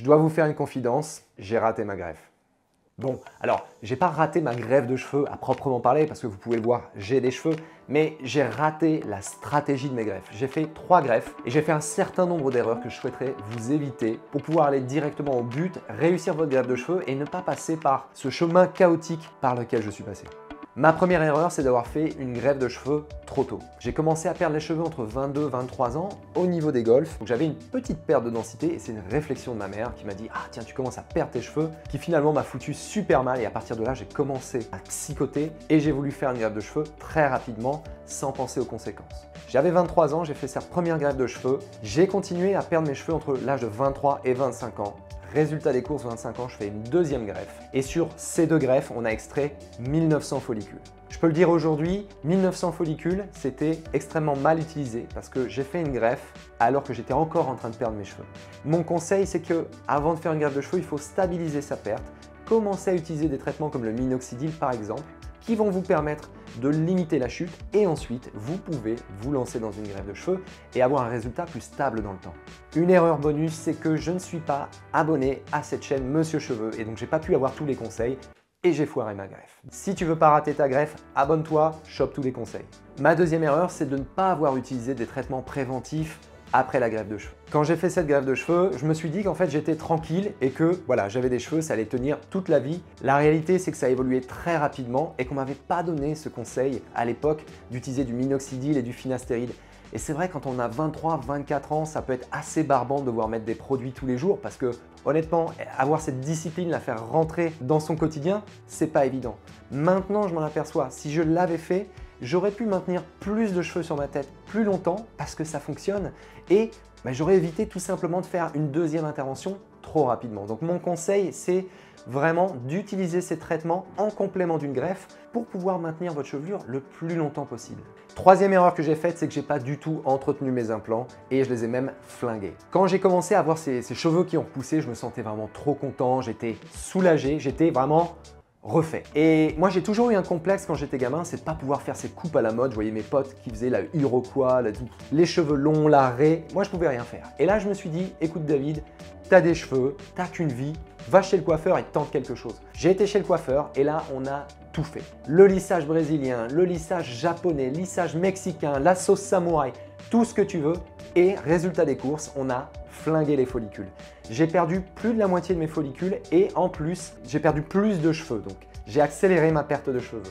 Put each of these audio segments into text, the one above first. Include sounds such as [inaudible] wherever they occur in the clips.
Je dois vous faire une confidence, j'ai raté ma greffe. Bon, alors, j'ai pas raté ma greffe de cheveux à proprement parler, parce que vous pouvez le voir, j'ai des cheveux, mais j'ai raté la stratégie de mes greffes. J'ai fait trois greffes et j'ai fait un certain nombre d'erreurs que je souhaiterais vous éviter pour pouvoir aller directement au but, réussir votre greffe de cheveux et ne pas passer par ce chemin chaotique par lequel je suis passé. Ma première erreur, c'est d'avoir fait une grève de cheveux trop tôt. J'ai commencé à perdre les cheveux entre 22 et 23 ans au niveau des golfs. Donc j'avais une petite perte de densité et c'est une réflexion de ma mère qui m'a dit Ah tiens, tu commences à perdre tes cheveux, qui finalement m'a foutu super mal. Et à partir de là, j'ai commencé à psychoter et j'ai voulu faire une grève de cheveux très rapidement sans penser aux conséquences. J'avais 23 ans, j'ai fait cette première grève de cheveux. J'ai continué à perdre mes cheveux entre l'âge de 23 et 25 ans. Résultat des courses, 25 ans, je fais une deuxième greffe. Et sur ces deux greffes, on a extrait 1900 follicules. Je peux le dire aujourd'hui, 1900 follicules, c'était extrêmement mal utilisé parce que j'ai fait une greffe alors que j'étais encore en train de perdre mes cheveux. Mon conseil, c'est que avant de faire une greffe de cheveux, il faut stabiliser sa perte, commencer à utiliser des traitements comme le minoxidil par exemple, qui vont vous permettre de limiter la chute et ensuite vous pouvez vous lancer dans une grève de cheveux et avoir un résultat plus stable dans le temps. Une erreur bonus, c'est que je ne suis pas abonné à cette chaîne Monsieur Cheveux et donc j'ai pas pu avoir tous les conseils et j'ai foiré ma greffe. Si tu veux pas rater ta greffe, abonne-toi, chope tous les conseils. Ma deuxième erreur, c'est de ne pas avoir utilisé des traitements préventifs après la grève de cheveux. Quand j'ai fait cette grève de cheveux, je me suis dit qu'en fait j'étais tranquille et que voilà, j'avais des cheveux, ça allait tenir toute la vie. La réalité, c'est que ça a évolué très rapidement et qu'on m'avait pas donné ce conseil à l'époque d'utiliser du minoxidil et du finastéride. Et c'est vrai, quand on a 23, 24 ans, ça peut être assez barbant de devoir mettre des produits tous les jours parce que honnêtement, avoir cette discipline, la faire rentrer dans son quotidien, c'est pas évident. Maintenant, je m'en aperçois, si je l'avais fait, j'aurais pu maintenir plus de cheveux sur ma tête plus longtemps parce que ça fonctionne et bah, j'aurais évité tout simplement de faire une deuxième intervention trop rapidement. Donc mon conseil, c'est vraiment d'utiliser ces traitements en complément d'une greffe pour pouvoir maintenir votre chevelure le plus longtemps possible. Troisième erreur que j'ai faite, c'est que j'ai pas du tout entretenu mes implants et je les ai même flingués. Quand j'ai commencé à avoir ces, ces cheveux qui ont repoussé, je me sentais vraiment trop content, j'étais soulagé, j'étais vraiment refait. Et moi j'ai toujours eu un complexe quand j'étais gamin, c'est de pas pouvoir faire ces coupes à la mode. Je voyais mes potes qui faisaient la Iroquois, les cheveux longs, l'arrêt. Moi je pouvais rien faire. Et là je me suis dit, écoute David, t'as des cheveux, t'as qu'une vie, va chez le coiffeur et tente quelque chose. J'ai été chez le coiffeur et là on a tout fait. Le lissage brésilien, le lissage japonais, lissage mexicain, la sauce samouraï, tout ce que tu veux. Et résultat des courses, on a flingué les follicules. J'ai perdu plus de la moitié de mes follicules et en plus, j'ai perdu plus de cheveux. J'ai accéléré ma perte de cheveux.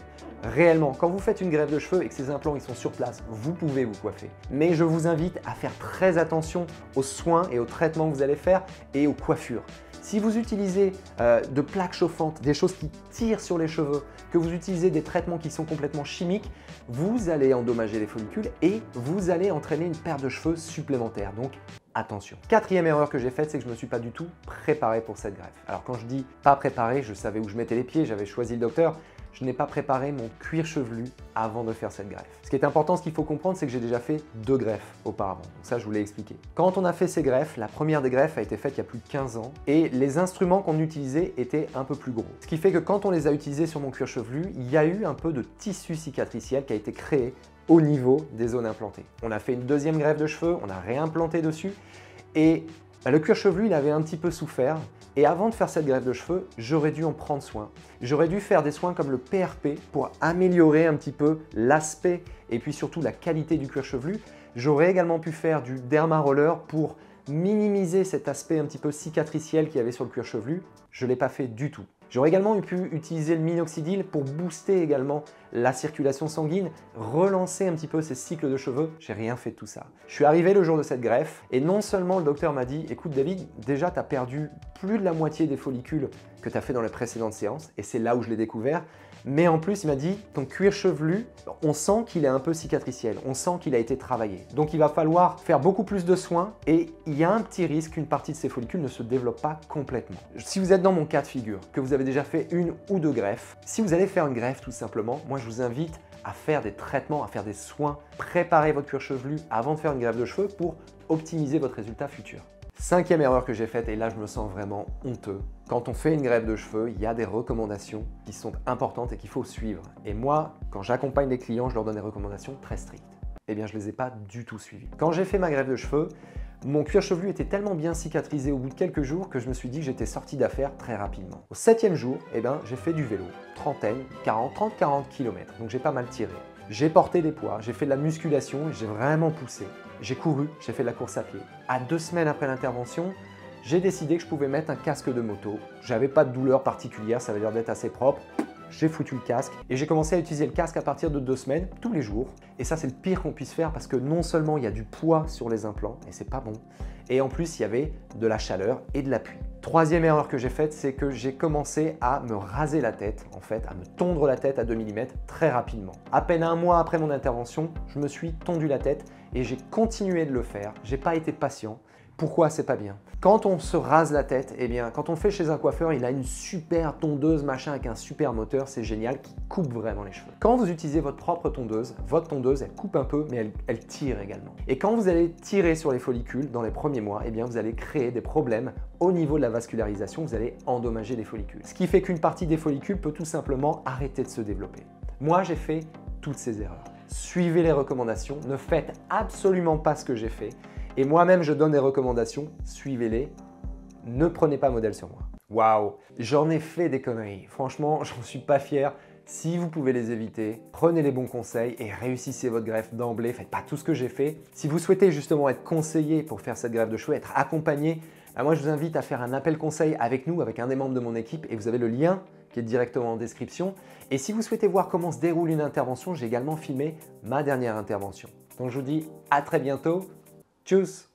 Réellement, quand vous faites une grève de cheveux et que ces implants ils sont sur place, vous pouvez vous coiffer. Mais je vous invite à faire très attention aux soins et aux traitements que vous allez faire et aux coiffures. Si vous utilisez euh, de plaques chauffantes, des choses qui tirent sur les cheveux, que vous utilisez des traitements qui sont complètement chimiques, vous allez endommager les follicules et vous allez entraîner une perte de cheveux supplémentaire. Donc attention. Quatrième erreur que j'ai faite, c'est que je ne me suis pas du tout préparé pour cette greffe. Alors quand je dis pas préparé, je savais où je mettais les pieds, j'avais choisi le docteur, je n'ai pas préparé mon cuir chevelu avant de faire cette greffe. Ce qui est important, ce qu'il faut comprendre, c'est que j'ai déjà fait deux greffes auparavant. Donc ça, je vous l'ai expliqué. Quand on a fait ces greffes, la première des greffes a été faite il y a plus de 15 ans et les instruments qu'on utilisait étaient un peu plus gros. Ce qui fait que quand on les a utilisés sur mon cuir chevelu, il y a eu un peu de tissu cicatriciel qui a été créé au niveau des zones implantées. On a fait une deuxième greffe de cheveux, on a réimplanté dessus et bah, le cuir chevelu, il avait un petit peu souffert et avant de faire cette greffe de cheveux, j'aurais dû en prendre soin. J'aurais dû faire des soins comme le PRP pour améliorer un petit peu l'aspect et puis surtout la qualité du cuir chevelu. J'aurais également pu faire du derma roller pour minimiser cet aspect un petit peu cicatriciel qu'il y avait sur le cuir chevelu. Je ne l'ai pas fait du tout. J'aurais également pu utiliser le minoxidil pour booster également la circulation sanguine, relancer un petit peu ces cycles de cheveux. J'ai rien fait de tout ça. Je suis arrivé le jour de cette greffe et non seulement le docteur m'a dit écoute David, déjà tu as perdu plus de la moitié des follicules que tu as fait dans les précédentes séances et c'est là où je l'ai découvert, mais en plus, il m'a dit, ton cuir chevelu, on sent qu'il est un peu cicatriciel, on sent qu'il a été travaillé. Donc il va falloir faire beaucoup plus de soins et il y a un petit risque qu'une partie de ces follicules ne se développe pas complètement. Si vous êtes dans mon cas de figure, que vous avez déjà fait une ou deux greffes, si vous allez faire une greffe tout simplement, moi je vous invite à faire des traitements, à faire des soins, préparer votre cuir chevelu avant de faire une greffe de cheveux pour optimiser votre résultat futur. Cinquième erreur que j'ai faite, et là je me sens vraiment honteux. Quand on fait une grève de cheveux, il y a des recommandations qui sont importantes et qu'il faut suivre. Et moi, quand j'accompagne des clients, je leur donne des recommandations très strictes. eh bien je ne les ai pas du tout suivis. Quand j'ai fait ma grève de cheveux, mon cuir chevelu était tellement bien cicatrisé au bout de quelques jours que je me suis dit que j'étais sorti d'affaires très rapidement. Au septième jour, eh ben, j'ai fait du vélo, trentaine, 40, 30-40 km, donc j'ai pas mal tiré. J'ai porté des poids, j'ai fait de la musculation j'ai vraiment poussé. J'ai couru, j'ai fait de la course à pied. À deux semaines après l'intervention, j'ai décidé que je pouvais mettre un casque de moto. J'avais pas de douleur particulière, ça veut dire d'être assez propre j'ai foutu le casque et j'ai commencé à utiliser le casque à partir de deux semaines, tous les jours. Et ça, c'est le pire qu'on puisse faire parce que non seulement il y a du poids sur les implants et c'est pas bon, et en plus il y avait de la chaleur et de l'appui. Troisième erreur que j'ai faite, c'est que j'ai commencé à me raser la tête, en fait, à me tondre la tête à 2 mm très rapidement. À peine un mois après mon intervention, je me suis tondu la tête et j'ai continué de le faire. J'ai pas été patient. Pourquoi c'est pas bien Quand on se rase la tête, eh bien, quand on fait chez un coiffeur, il a une super tondeuse machin avec un super moteur, c'est génial, qui coupe vraiment les cheveux. Quand vous utilisez votre propre tondeuse, votre tondeuse, elle coupe un peu, mais elle, tire également. Et quand vous allez tirer sur les follicules dans les premiers mois, eh bien, vous allez créer des problèmes au niveau de la vascularisation, vous allez endommager les follicules. Ce qui fait qu'une partie des follicules peut tout simplement arrêter de se développer. Moi, j'ai fait toutes ces erreurs. Suivez les recommandations, ne faites absolument pas ce que j'ai fait et moi-même, je donne des recommandations, suivez-les. Ne prenez pas modèle sur moi. Waouh J'en ai fait des conneries. Franchement, [laughs] j'en suis pas fier. Si vous pouvez les éviter, prenez les bons conseils et réussissez votre greffe d'emblée. Faites pas tout ce que j'ai fait. Si vous souhaitez justement être conseillé pour faire cette greffe de cheveux, être accompagné, bah, moi je vous invite à faire un appel conseil avec nous, avec un des membres de mon équipe et vous avez le lien qui est directement en description. Et si vous souhaitez voir comment se déroule une intervention, j'ai également filmé ma dernière intervention. Donc je vous dis à très bientôt Tschüss.